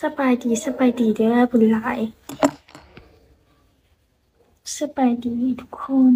สบายดีสบายดีเด้อบุญหลายสบายดีทุกคน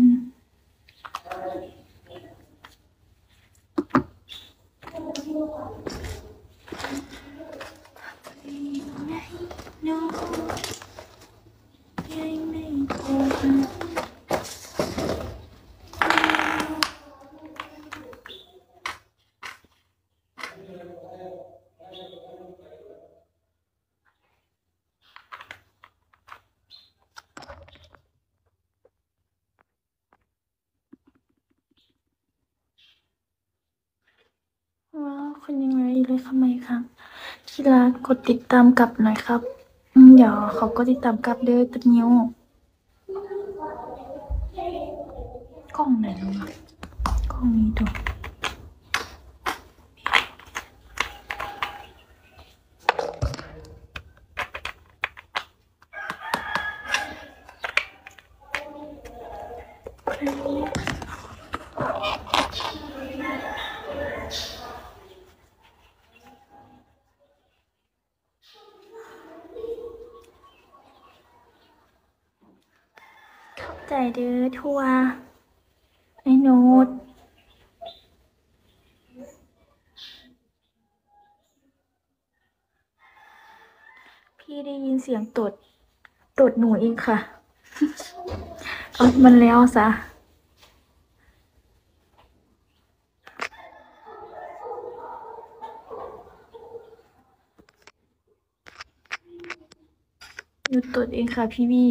ว้าว คนยังไงเลยทำไมครับ ที่รักกดติดตามกลับหน่อยครับอืมเดี๋ยวเขาก็ติดตามกลับเด้อตัดนิ้วกล้องไหนวะกล้องนี้ดู ใจเด้อทัวไอ้โน้ตพี่ได้ยินเสียงตด ตดหนูเองค่ะ เอามันแล้วซะหนูตดเองค่ะพี่บี้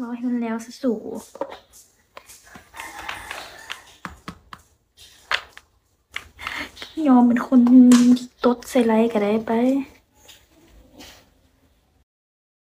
รอให้มันแล้วสะสู่ยอมเป็นคนตดใส่ไรก็ได้ไป